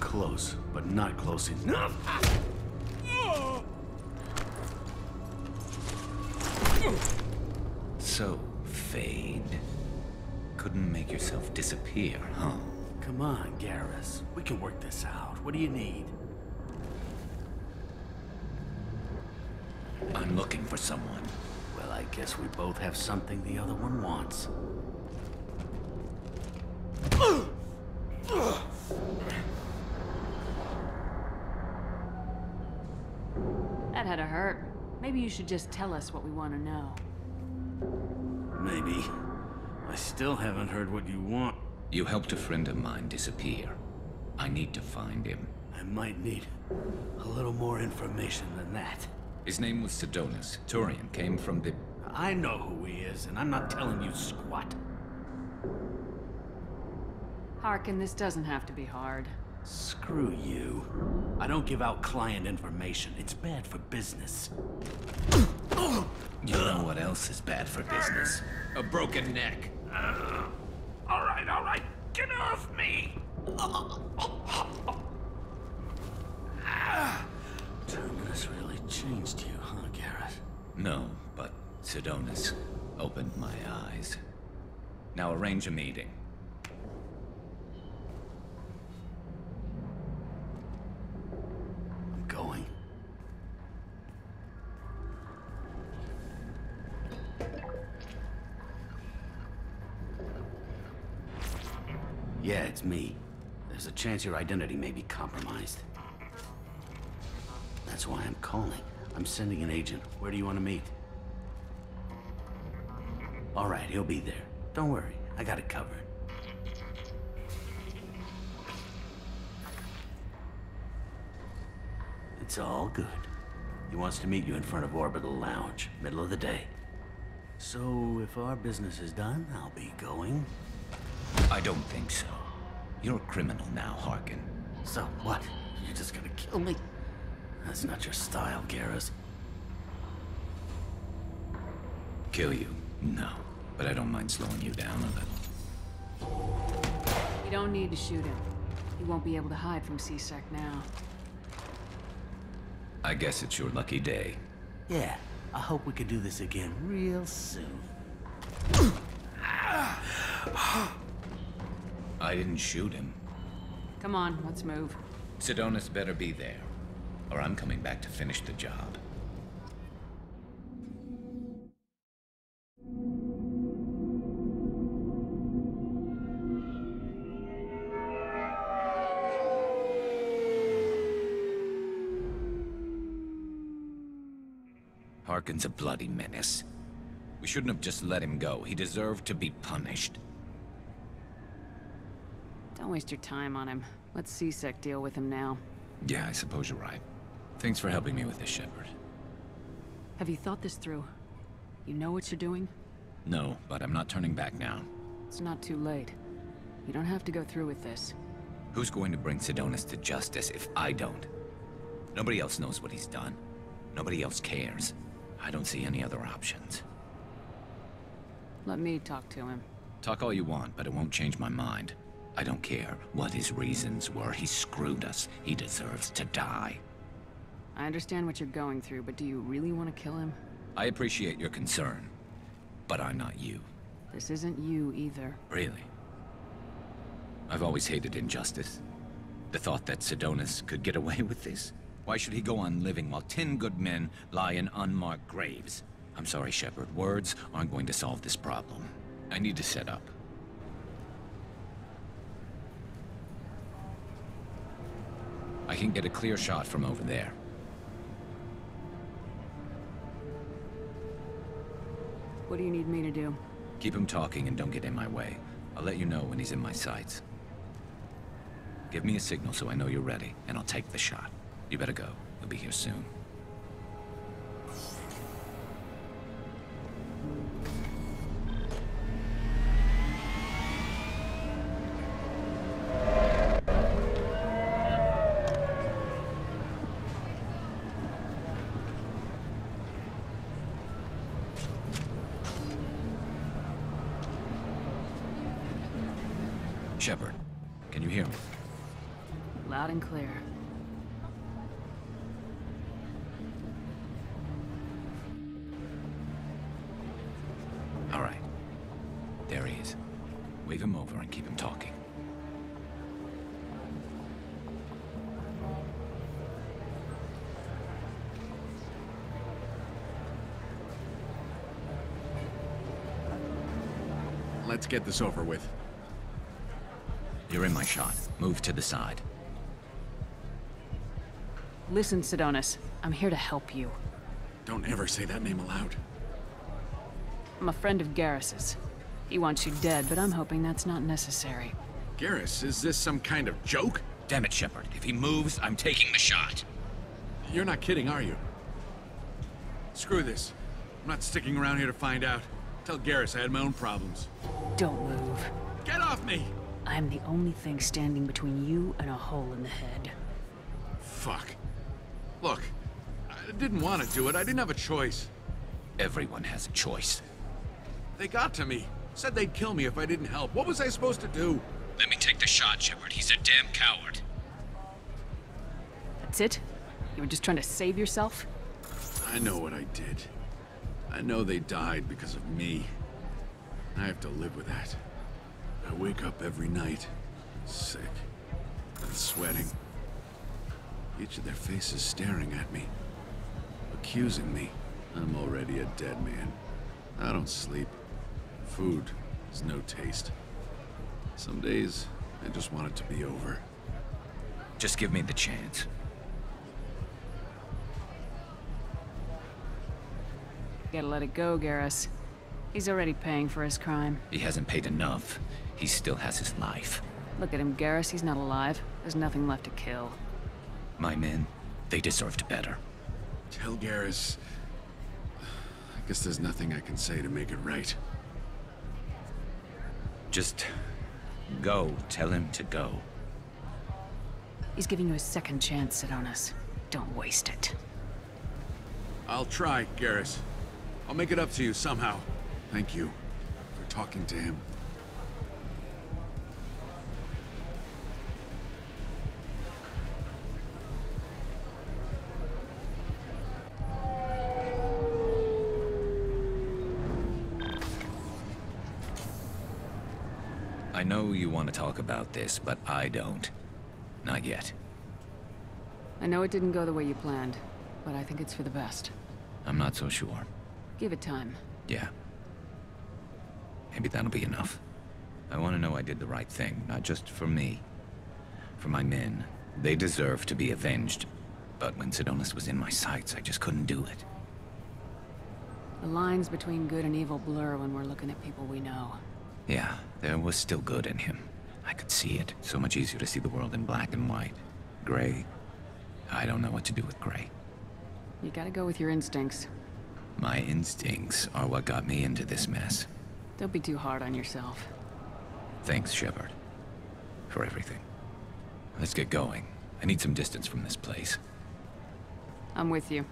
close, but not close enough. So, Fade. Couldn't make yourself disappear, huh? Come on, Garrus. We can work this out. What do you need? I'm looking for someone. Well, I guess we both have something the other one wants. That had to hurt. Maybe you should just tell us what we want to know. Maybe. I still haven't heard what you want. You helped a friend of mine disappear. I need to find him. I might need a little more information than that. His name was Sidonis. Turian came from the... I know who he is, and I'm not telling you squat. Harkin, this doesn't have to be hard. Screw you. I don't give out client information. It's bad for business. You know what else is bad for business? A broken neck. Uh, all right, all right. Get off me! Terminus really changed you, huh, Garrus? No, but Sidonis opened my eyes. Now arrange a meeting. I'm going. Yeah, it's me. There's a chance your identity may be compromised. That's why I'm calling. I'm sending an agent. Where do you want to meet? All right, he'll be there. Don't worry, I got it covered. It's all good. He wants to meet you in front of Orbital Lounge, middle of the day. So, if our business is done, I'll be going. I don't think so. You're a criminal now, Harkin. So, what? You're just gonna kill me? That's not your style, Garrus. Kill you? No. But I don't mind slowing you down a little. You don't need to shoot him. He won't be able to hide from C-Sec now. I guess it's your lucky day. Yeah, I hope we can do this again real soon. I didn't shoot him. Come on, let's move. Sidonis better be there, or I'm coming back to finish the job. Harkin's a bloody menace. We shouldn't have just let him go. He deserved to be punished. Don't waste your time on him. Let C-Sec deal with him now. Yeah, I suppose you're right. Thanks for helping me with this, Shepard. Have you thought this through? You know what you're doing? No, but I'm not turning back now. It's not too late. You don't have to go through with this. Who's going to bring Sidonis to justice if I don't? Nobody else knows what he's done. Nobody else cares. I don't see any other options. Let me talk to him. Talk all you want, but it won't change my mind. I don't care what his reasons were. He screwed us. He deserves to die. I understand what you're going through, but do you really want to kill him? I appreciate your concern, but I'm not you. This isn't you either. Really? I've always hated injustice. The thought that Sidonis could get away with this? Why should he go on living while ten good men lie in unmarked graves? I'm sorry, Shepard. Words aren't going to solve this problem. I need to set up. I can get a clear shot from over there. What do you need me to do? Keep him talking and don't get in my way. I'll let you know when he's in my sights. Give me a signal so I know you're ready, and I'll take the shot. You better go. He'll be here soon. Shepard, can you hear me? Loud and clear. All right. There he is. Wave him over and keep him talking. Let's get this over with. You're in my shot. Move to the side. Listen, Sidonis. I'm here to help you. Don't ever say that name aloud. I'm a friend of Garrus's. He wants you dead, but I'm hoping that's not necessary. Garrus, is this some kind of joke? Damn it, Shepard. If he moves, I'm taking the shot. You're not kidding, are you? Screw this. I'm not sticking around here to find out. Tell Garrus I had my own problems. Don't move. Get off me! I'm the only thing standing between you and a hole in the head. Fuck. Look, I didn't want to do it. I didn't have a choice. Everyone has a choice. They got to me. Said they'd kill me if I didn't help. What was I supposed to do? Let me take the shot, Shepard. He's a damn coward. That's it? You were just trying to save yourself? I know what I did. I know they died because of me. I have to live with that. I wake up every night, sick, and sweating. Each of their faces staring at me, accusing me. I'm already a dead man. I don't sleep. Food has no taste. Some days, I just want it to be over. Just give me the chance. Gotta let it go, Garrus. He's already paying for his crime. He hasn't paid enough. He still has his life. Look at him, Garrus. He's not alive. There's nothing left to kill. My men, they deserved better. Tell Garrus... I guess there's nothing I can say to make it right. Just go. Tell him to go. He's giving you a second chance, Sidonis. Don't waste it. I'll try, Garrus. I'll make it up to you somehow. Thank you for talking to him. I know you want to talk about this, but I don't. Not yet. I know it didn't go the way you planned, but I think it's for the best. I'm not so sure. Give it time. Yeah. Maybe that'll be enough. I want to know I did the right thing, not just for me. For my men. They deserve to be avenged. But when Sidonis was in my sights, I just couldn't do it. The lines between good and evil blur when we're looking at people we know. Yeah, there was still good in him. I could see it. So much easier to see the world in black and white. Gray? I don't know what to do with gray. You gotta go with your instincts. My instincts are what got me into this mess. Don't be too hard on yourself. Thanks, Shepard. For everything. Let's get going. I need some distance from this place. I'm with you.